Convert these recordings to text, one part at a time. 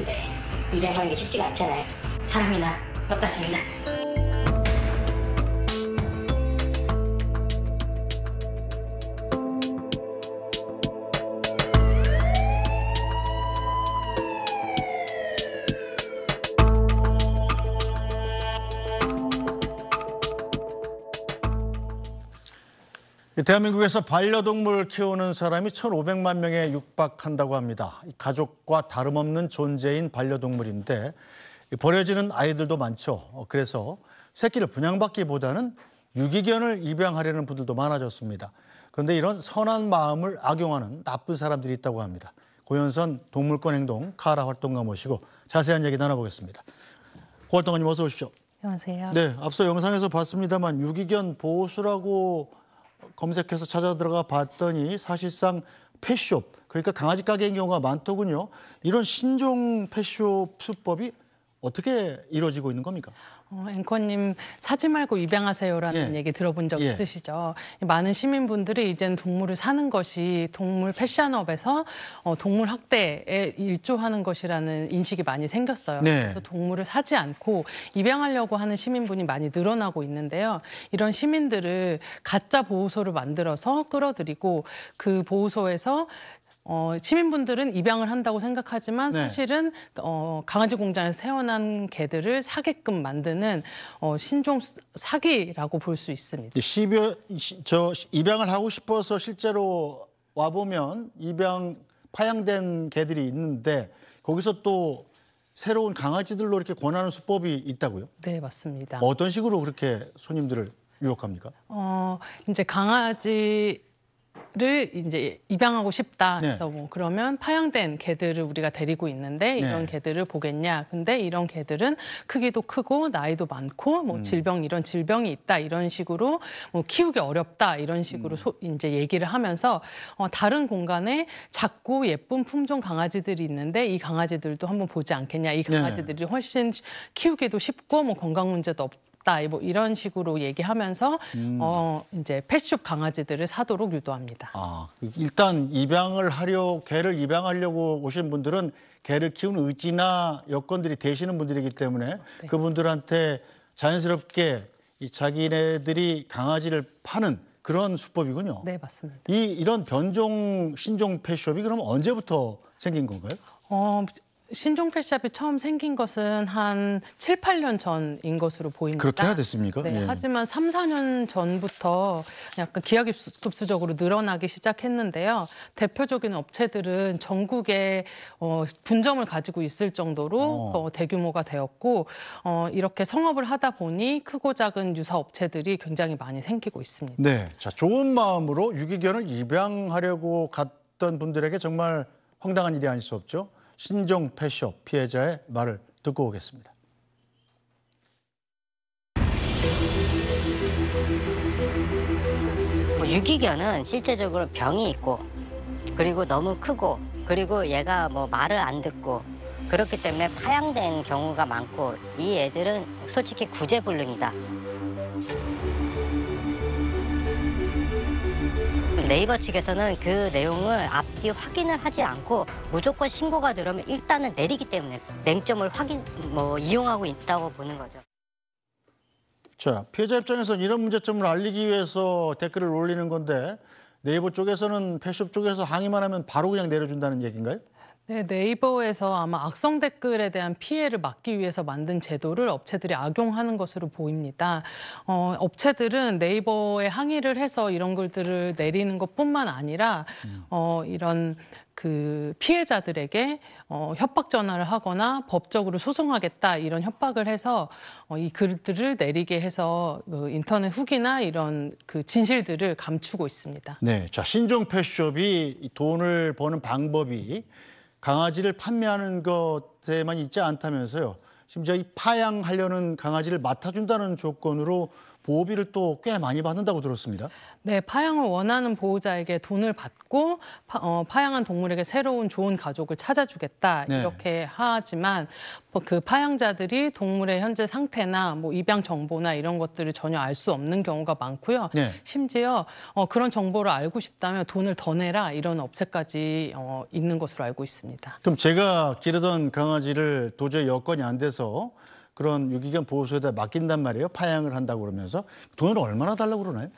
힘든데 입양하는 게 쉽지가 않잖아요. 사람이나 똑같습니다. 대한민국에서 반려동물 키우는 사람이 1,500만 명에 육박한다고 합니다. 가족과 다름없는 존재인 반려동물인데 버려지는 아이들도 많죠. 어, 그래서 새끼를 분양받기보다는 유기견을 입양하려는 분들도 많아졌습니다. 그런데 이런 선한 마음을 악용하는 나쁜 사람들이 있다고 합니다. 고현선 동물권 행동 카라 활동가 모시고 자세한 얘기 나눠보겠습니다. 고 활동가님 어서 오십시오. 안녕하세요. 네, 앞서 영상에서 봤습니다만 유기견 보호소라고 검색해서 찾아 들어가 봤더니 사실상 펫숍 그러니까 강아지 가게인 경우가 많더군요. 이런 신종 펫숍 수법이 어떻게 이루어지고 있는 겁니까? 어, 앵커님 사지 말고 입양하세요라는 예. 얘기 들어본 적 예. 있으시죠? 많은 시민분들이 이제는 동물을 사는 것이 동물 패션업에서 어, 동물 학대에 일조하는 것이라는 인식이 많이 생겼어요. 네. 그래서 동물을 사지 않고 입양하려고 하는 시민분이 많이 늘어나고 있는데요. 이런 시민들을 가짜 보호소를 만들어서 끌어들이고 그 보호소에서 어, 시민분들은 입양을 한다고 생각하지만 네. 사실은 어, 강아지 공장에서 태어난 개들을 사게끔 만드는 어, 신종 수- 사기라고 볼 수 있습니다. 시벼 시- 저 입양을 하고 싶어서 실제로 와 보면 입양 파양된 개들이 있는데 거기서 또 새로운 강아지들로 이렇게 권하는 수법이 있다고요? 네, 맞습니다. 어떤 식으로 그렇게 손님들을 유혹합니까? 어, 이제 강아지 를 이제 입양하고 싶다. 네. 그래서 뭐 그러면 파양된 개들을 우리가 데리고 있는데 이런 네. 개들을 보겠냐. 근데 이런 개들은 크기도 크고 나이도 많고 음. 뭐 질병 이런 질병이 있다 이런 식으로 뭐 키우기 어렵다 이런 음. 식으로 소, 이제 얘기를 하면서 어, 다른 공간에 작고 예쁜 품종 강아지들이 있는데 이 강아지들도 한번 보지 않겠냐. 이 네. 강아지들이 훨씬 키우기도 쉽고 뭐 건강 문제도 없. 다 뭐 이런 식으로 얘기하면서 음. 어 이제 펫숍 강아지들을 사도록 유도합니다. 아, 일단 입양을 하려 개를 입양하려고 오신 분들은 개를 키우는 의지나 여건들이 되시는 분들이기 때문에 네. 그분들한테 자연스럽게 이 자기네들이 강아지를 파는 그런 수법이군요. 네 맞습니다. 이 이런 변종 신종 펫숍이 그럼 언제부터 생긴 건가요? 어 신종 펫샵이 처음 생긴 것은 한 7, 8년 전인 것으로 보입니다. 그렇게나 됐습니까? 네, 예. 하지만 3, 4년 전부터 약간 기하급수적으로 늘어나기 시작했는데요. 대표적인 업체들은 전국에 어, 분점을 가지고 있을 정도로 어. 어, 대규모가 되었고 어, 이렇게 성업을 하다 보니 크고 작은 유사 업체들이 굉장히 많이 생기고 있습니다. 네. 자, 좋은 마음으로 유기견을 입양하려고 갔던 분들에게 정말 황당한 일이 아닐 수 없죠. 신종 펫숍 피해자의 말을 듣고 오겠습니다. 뭐 유기견은 실제적으로 병이 있고 그리고 너무 크고 그리고 얘가 뭐 말을 안 듣고 그렇기 때문에 파양된 경우가 많고 이 애들은 솔직히 구제불능이다. 네이버 측에서는 그 내용을 앞뒤 확인을 하지 않고 무조건 신고가 들어오면 일단은 내리기 때문에 맹점을 확인 뭐 이용하고 있다고 보는 거죠. 자, 피해자 입장에서는 이런 문제점을 알리기 위해서 댓글을 올리는 건데 네이버 쪽에서는 펫숍 쪽에서 항의만 하면 바로 그냥 내려준다는 얘기인가요? 네, 네이버에서 아마 악성 댓글에 대한 피해를 막기 위해서 만든 제도를 업체들이 악용하는 것으로 보입니다. 어, 업체들은 네이버에 항의를 해서 이런 글들을 내리는 것뿐만 아니라 어, 이런 그 피해자들에게 어, 협박 전화를 하거나 법적으로 소송하겠다 이런 협박을 해서 어, 이 글들을 내리게 해서 그 인터넷 후기나 이런 그 진실들을 감추고 있습니다. 네. 자, 신종 펫숍이 이 돈을 버는 방법이 강아지를 판매하는 것에만 있지 않다면서요. 심지어 이 파양하려는 강아지를 맡아준다는 조건으로 보호비를 또 꽤 많이 받는다고 들었습니다. 네, 파양을 원하는 보호자에게 돈을 받고 파, 어, 파양한 동물에게 새로운 좋은 가족을 찾아주겠다 네. 이렇게 하지만 뭐그 파양자들이 동물의 현재 상태나 뭐 입양 정보나 이런 것들을 전혀 알 수 없는 경우가 많고요. 네. 심지어 어, 그런 정보를 알고 싶다면 돈을 더 내라 이런 업체까지 어, 있는 것으로 알고 있습니다. 그럼 제가 기르던 강아지를 도저히 여건이 안 돼서 그런 유기견 보호소에다 맡긴단 말이에요. 파양을 한다고 그러면서 돈을 얼마나 달라고 그러나요?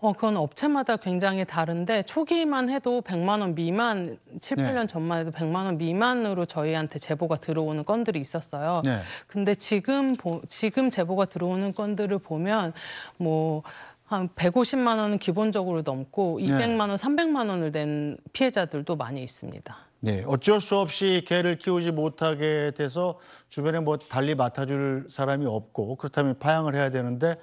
어, 그건 업체마다 굉장히 다른데 초기만 해도 100만 원 미만, 7, 네. 8년 전만 해도 100만 원 미만으로 저희한테 제보가 들어오는 건들이 있었어요. 네. 근데 지금 보- 지금 제보가 들어오는 건들을 보면 뭐 한 150만 원은 기본적으로 넘고 200만 원, 300만 원을 낸 피해자들도 많이 있습니다. 네, 어쩔 수 없이 개를 키우지 못하게 돼서 주변에 뭐 달리 맡아줄 사람이 없고 그렇다면 파양을 해야 되는데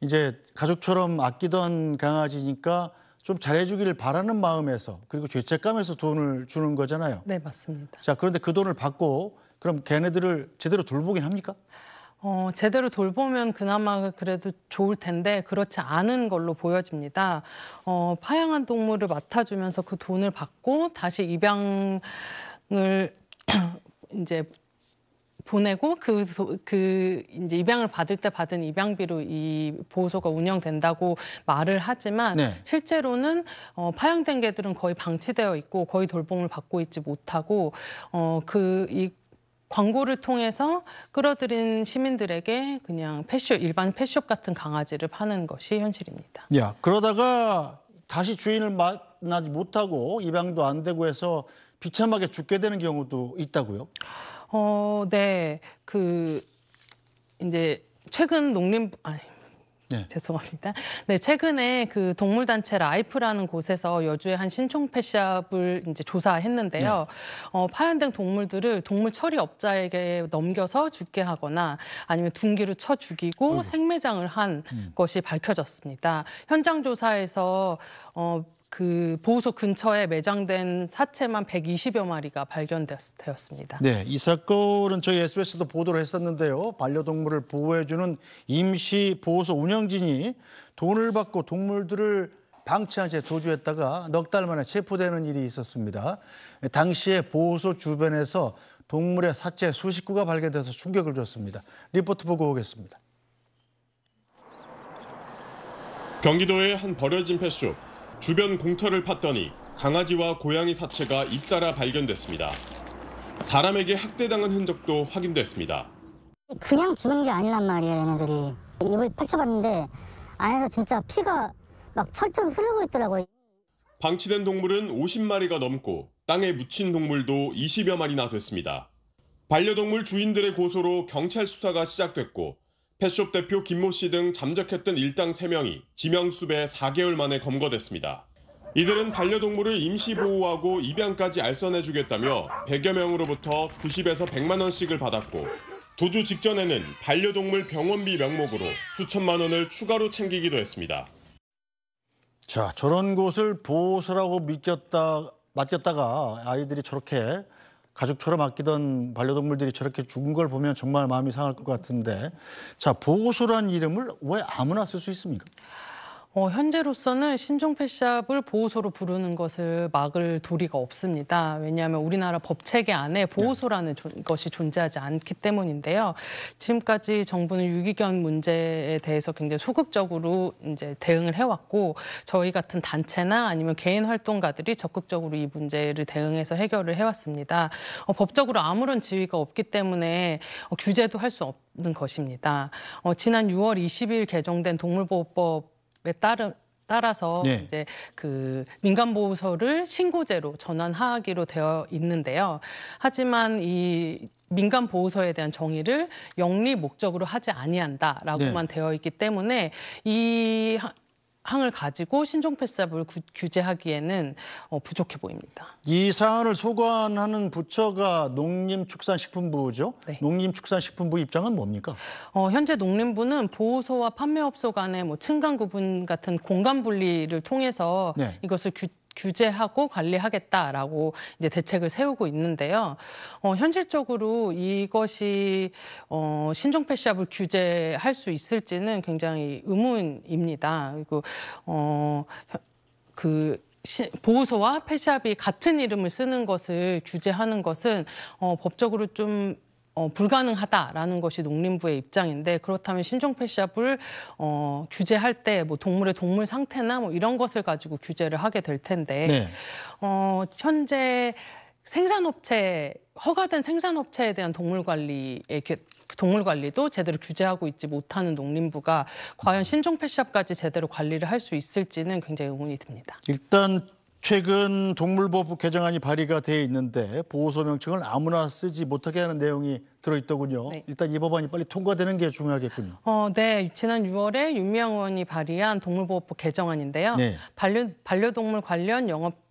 이제 가족처럼 아끼던 강아지니까 좀 잘해주기를 바라는 마음에서 그리고 죄책감에서 돈을 주는 거잖아요. 네, 맞습니다. 자, 그런데 그 돈을 받고 그럼 걔네들을 제대로 돌보긴 합니까? 어, 제대로 돌보면 그나마 그래도 좋을 텐데 그렇지 않은 걸로 보여집니다. 어, 파양한 동물을 맡아주면서 그 돈을 받고 다시 입양을 이제 보내고 그, 도- 그 이제 입양을 받을 때 받은 입양비로 이 보호소가 운영된다고 말을 하지만 네. 실제로는 어, 파양된 개들은 거의 방치되어 있고 거의 돌봄을 받고 있지 못하고 어, 그이 광고를 통해서 끌어들인 시민들에게 그냥 펫숍 일반 펫숍 같은 강아지를 파는 것이 현실입니다. 야, 그러다가 다시 주인을 만나지 못하고 입양도 안 되고 해서 비참하게 죽게 되는 경우도 있다고요? 어, 네, 그 이제 최근 농림 아니. 네. 죄송합니다. 네, 최근에 그 동물 단체 라이프라는 곳에서 여주의 한 신종 pet shop을 이제 조사했는데요. 어, 파양된 동물들을 동물 처리 업자에게 넘겨서 죽게 하거나 아니면 둔기로 쳐 죽이고 생매장을 한 것이 밝혀졌습니다. 현장 조사에서 어, 그 보호소 근처에 매장된 사체만 120여 마리가 발견되었습니다. 네, 이 사건은 저희 SBS도 보도를 했었는데요. 반려동물을 보호해주는 임시 보호소 운영진이 돈을 받고 동물들을 방치한 채 도주했다가 넉 달 만에 체포되는 일이 있었습니다. 당시에 보호소 주변에서 동물의 사체 수십 구가 발견돼서 충격을 줬습니다. 리포트 보고 오겠습니다. 경기도의 한 버려진 펫숍 주변 공터를 팠더니 강아지와 고양이 사체가 잇따라 발견됐습니다. 사람에게 학대당한 흔적도 확인됐습니다. 그냥 죽은 게 아니란 말이에요, 얘네들이. 입을 펼쳐봤는데 안에서 진짜 피가 막 철철 흐르고 있더라고요. 방치된 동물은 50마리가 넘고 땅에 묻힌 동물도 20여 마리나 됐습니다. 반려동물 주인들의 고소로 경찰 수사가 시작됐고 펫숍 대표 김모 씨 등 잠적했던 일당 3명이 지명수배 4개월 만에 검거됐습니다. 이들은 반려동물을 임시 보호하고 입양까지 알선해주겠다며 100여 명으로부터 90에서 100만 원씩을 받았고 도주 직전에는 반려동물 병원비 명목으로 수천만 원을 추가로 챙기기도 했습니다. 자, 저런 곳을 보호소라고 믿겼다, 맡겼다가 아이들이 저렇게 가족처럼 아끼던 반려동물들이 저렇게 죽은 걸 보면 정말 마음이 상할 것 같은데. 자, 보호소란 이름을 왜 아무나 쓸 수 있습니까? 어, 현재로서는 신종 펫샵을 보호소로 부르는 것을 막을 도리가 없습니다. 왜냐하면 우리나라 법 체계 안에 보호소라는 조- 것이 존재하지 않기 때문인데요. 지금까지 정부는 유기견 문제에 대해서 굉장히 소극적으로 이제 대응을 해왔고 저희 같은 단체나 아니면 개인 활동가들이 적극적으로 이 문제를 대응해서 해결을 해왔습니다. 어, 법적으로 아무런 지위가 없기 때문에 어, 규제도 할 수 없는 것입니다. 어, 지난 6월 20일 개정된 동물보호법 에 따른 따라서 네. 이제 그 민간 보호소를 신고제로 전환하기로 되어 있는데요. 하지만 이 민간 보호소에 대한 정의를 영리 목적으로 하지 아니한다라고만 되어 있기 때문에 이 하- 항을 가지고 신종 구- 규제하기에는 어, 부족해 보입니다. 이 사안을 소관하는 부처가 농림축산식품부죠. 네. 농림축산식품부 입장은 뭡니까? 어, 현재 농림부는 보호소와 판매업소 간의 뭐 층간 구분 같은 공간 분리를 통해서 네. 이것을 규, 규제하고 관리하겠다라고 이제 대책을 세우고 있는데요. 어, 현실적으로 이것이 어, 신종 펫샵을 규제할 수 있을지는 굉장히 의문입니다. 그리고 어, 그 시- 보호소와 펫샵이 같은 이름을 쓰는 것을 규제하는 것은 어, 법적으로 좀 어, 불가능하다라는 것이 농림부의 입장인데 그렇다면 신종 펫샵을 어, 규제할 때 뭐 동물의 동물 상태나 뭐 이런 것을 가지고 규제를 하게 될 텐데 네. 어, 현재 생산업체 허가된 생산업체에 대한 동물 관리의 개- 동물 관리도 제대로 규제하고 있지 못하는 농림부가 과연 신종 펫샵까지 제대로 관리를 할 수 있을지는 굉장히 의문이 듭니다. 일단 최근 동물보호법 개정안이 발의가 돼 있는데 보호소 명칭을 아무나 쓰지 못하게 하는 내용이 들어있더군요. 네. 일단 이 법안이 빨리 통과되는 게 중요하겠군요. 어, 네. 지난 6월에 윤미향 의원이 발의한 동물보호법 개정안인데요. 네. 반려, 반려동물 관련 영업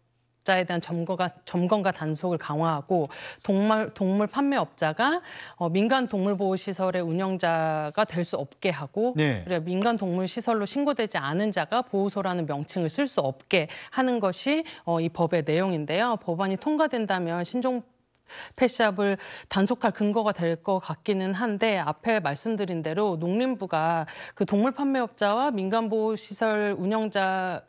자에 대한 점거가, 점검과 단속을 강화하고 동물, 동물 판매업자가 어, 민간 동물보호시설의 운영자가 될 수 없게 하고 네. 그리고 민간 동물시설로 신고되지 않은 자가 보호소라는 명칭을 쓸 수 없게 하는 것이 어, 이 법의 내용인데요. 법안이 통과된다면 신종 펫샵을 단속할 근거가 될 것 같기는 한데 앞에 말씀드린 대로 농림부가 그 동물 판매업자와 민간 보호시설 운영자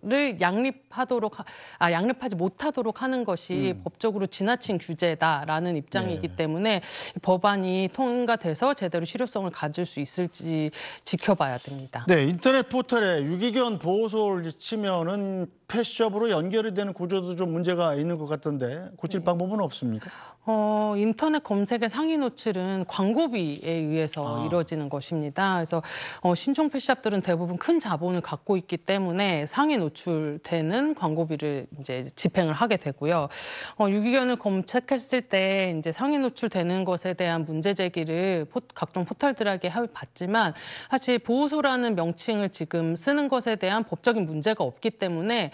를 양립하도록 하- 아 양립하지 못하도록 하는 것이 법적으로 지나친 규제다라는 입장이기 네. 때문에 이 법안이 통과돼서 제대로 실효성을 가질 수 있을지 지켜봐야 됩니다. 네, 인터넷 포털에 유기견 보호소를 치면은 펫숍으로 연결이 되는 구조도 좀 문제가 있는 것 같던데 고칠 네. 방법은 없습니까? 어, 인터넷 검색의 상위 노출은 광고비에 의해서 아. 이루어지는 것입니다. 그래서 어, 신종 펫샵들은 대부분 큰 자본을 갖고 있기 때문에 상위 노출되는 광고비를 이제 집행을 하게 되고요. 어, 유기견을 검색했을 때 이제 상위 노출되는 것에 대한 문제 제기를 포- 각종 포털들에게 하- 받지만 사실 보호소라는 명칭을 지금 쓰는 것에 대한 법적인 문제가 없기 때문에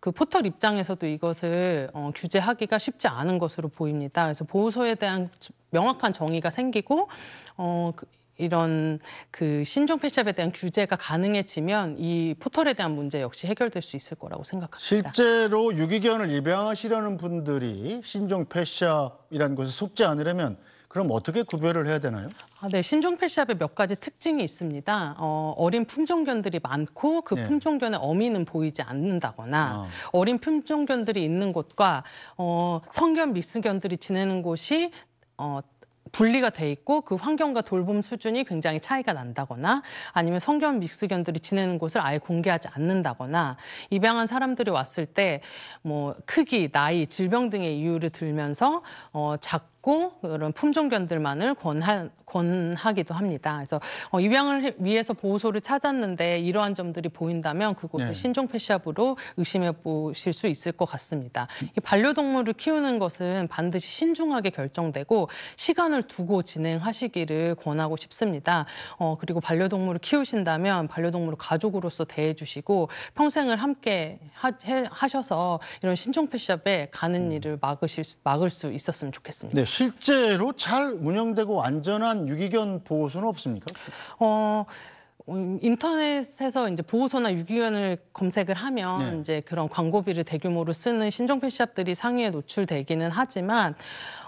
그 포털 입장에서도 이것을 어, 규제하기가 쉽지 않은 것으로 보입니다. 그래서 보호소에 대한 명확한 정의가 생기고 어, 그, 이런 그 신종 펫샵에 대한 규제가 가능해지면 이 포털에 대한 문제 역시 해결될 수 있을 거라고 생각합니다. 실제로 유기견을 입양하시려는 분들이 신종 펫샵이라는 곳에 속지 않으려면 그럼 어떻게 구별을 해야 되나요? 아, 네, 신종 펫샵의 몇 가지 특징이 있습니다. 어, 어린 품종견들이 많고 그 네. 품종견의 어미는 보이지 않는다거나 아. 어린 품종견들이 있는 곳과 어, 성견 믹스견들이 지내는 곳이 어, 분리가 돼 있고 그 환경과 돌봄 수준이 굉장히 차이가 난다거나 아니면 성견 믹스견들이 지내는 곳을 아예 공개하지 않는다거나 입양한 사람들이 왔을 때 뭐 크기, 나이, 질병 등의 이유를 들면서 어, 작고 그런 품종견들만을 권하, 권하기도 합니다. 그래서 어, 입양을 해- 위해서 보호소를 찾았는데 이러한 점들이 보인다면 그곳을 네. 신종 펫샵으로 의심해 보실 수 있을 것 같습니다. 이 반려동물을 키우는 것은 반드시 신중하게 결정되고 시간을 두고 진행하시기를 권하고 싶습니다. 어, 그리고 반려동물을 키우신다면 반려동물을 가족으로서 대해주시고 평생을 함께 하, 해- 하셔서 이런 신종 펫샵에 가는 일을 막으실 수, 막을 수 있었으면 좋겠습니다. 네, 실제로 잘 운영되고 안전한 유기견 보호소는 없습니까? 어, 음, 인터넷에서 이제 보호소나 유기견을 검색을 하면 네. 이제 그런 광고비를 대규모로 쓰는 신종 펫샵들이 상위에 노출되기는 하지만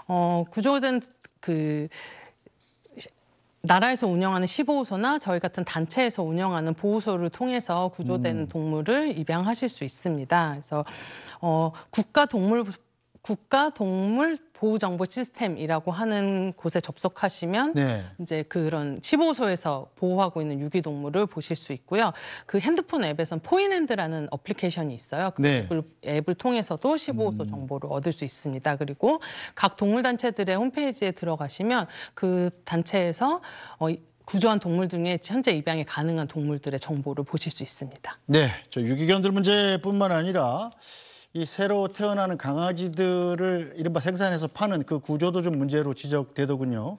어, 구조된 그 시- 나라에서 운영하는 시보호소나 저희 같은 단체에서 운영하는 보호소를 통해서 구조된 동물을 입양하실 수 있습니다. 그래서 어, 국가 동물 국가 동물 보호 정보 시스템이라고 하는 곳에 접속하시면 네. 이제 그런 시보소에서 보호하고 있는 유기동물을 보실 수 있고요. 그 핸드폰 앱에선 포인핸드라는 어플리케이션이 있어요. 그 네. 앱을, 통해서도 시보소 정보를 얻을 수 있습니다. 그리고 각 동물 단체들의 홈페이지에 들어가시면 그 단체에서 어, 이- 구조한 동물 중에 현재 입양이 가능한 동물들의 정보를 보실 수 있습니다. 네, 저 유기견들 문제뿐만 아니라 이 새로 태어나는 강아지들을 이른바 생산해서 파는 그 구조도 좀 문제로 지적되더군요.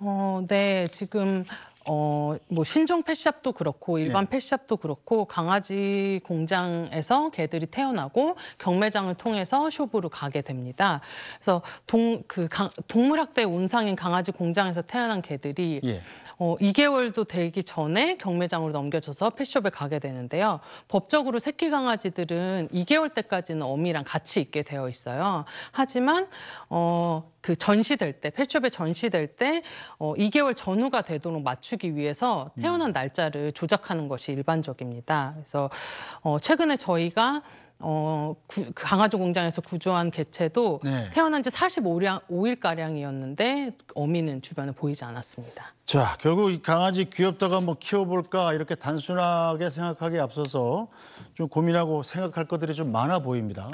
어, 네, 지금 어, 뭐 신종 펫샵도 그렇고 일반 펫샵도 그렇고 강아지 공장에서 개들이 태어나고 경매장을 통해서 쇼부로 가게 됩니다. 그래서 동, 그 강- 동물학대 온상인 강아지 공장에서 태어난 개들이 예. 어, 2개월도 되기 전에 경매장으로 넘겨져서 펫숍에 가게 되는데요. 법적으로 새끼 강아지들은 2개월 때까지는 어미랑 같이 있게 되어 있어요. 하지만 어, 그 전시될 때, 펫숍에 전시될 때 어, 2개월 전후가 되도록 맞추기 위해서 태어난 날짜를 조작하는 것이 일반적입니다. 그래서 어, 최근에 저희가 어, 구- 그 강아지 공장에서 구조한 개체도 네. 태어난 지 45일가량이었는데 어미는 주변에 보이지 않았습니다. 자, 결국 이 강아지 귀엽다가 한번 키워볼까 이렇게 단순하게 생각하기에 앞서서 좀 고민하고 생각할 것들이 좀 많아 보입니다.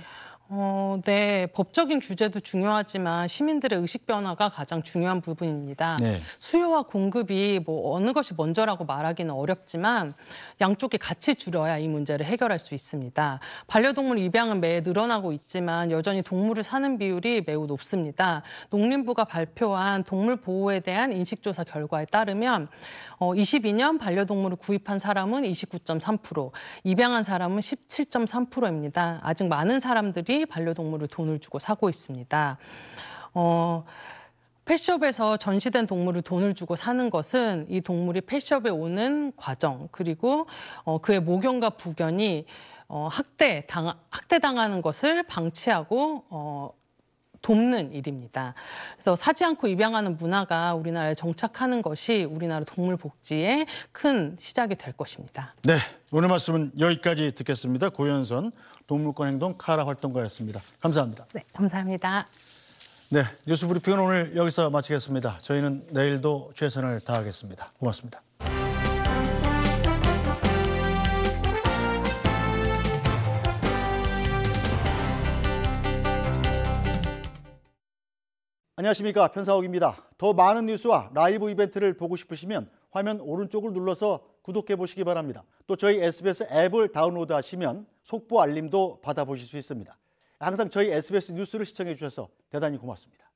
어, 네. 법적인 규제도 중요하지만 시민들의 의식 변화가 가장 중요한 부분입니다. 네. 수요와 공급이 뭐 어느 것이 먼저라고 말하기는 어렵지만 양쪽이 같이 줄여야 이 문제를 해결할 수 있습니다. 반려동물 입양은 매해 늘어나고 있지만 여전히 동물을 사는 비율이 매우 높습니다. 농림부가 발표한 동물 보호에 대한 인식조사 결과에 따르면 어, 22년 반려동물을 구입한 사람은 29.3%, 입양한 사람은 17.3%입니다. 아직 많은 반려동물을 돈을 주고 사고 있습니다. 어, 펫숍에서 전시된 동물을 돈을 주고 사는 것은 이 동물이 펫숍에 오는 과정 그리고 어, 그의 모견과 부견이 어, 학대 당 학대 당하는 것을 방치하고 어, 돕는 일입니다. 그래서 사지 않고 입양하는 문화가 우리나라에 정착하는 것이 우리나라 동물 복지의 큰 시작이 될 것입니다. 네, 오늘 말씀은 여기까지 듣겠습니다. 고현선 동물권 행동 카라 활동가였습니다. 감사합니다. 네, 감사합니다. 네, 뉴스 브리핑은 오늘 여기서 마치겠습니다. 저희는 내일도 최선을 다하겠습니다. 고맙습니다. 안녕하십니까 편사옥입니다. 더 많은 뉴스와 라이브 이벤트를 보고 싶으시면 화면 오른쪽을 눌러서 구독해 보시기 바랍니다. 또 저희 SBS 앱을 다운로드 하시면 속보 알림도 받아보실 수 있습니다. 항상 저희 SBS 뉴스를 시청해 주셔서 대단히 고맙습니다.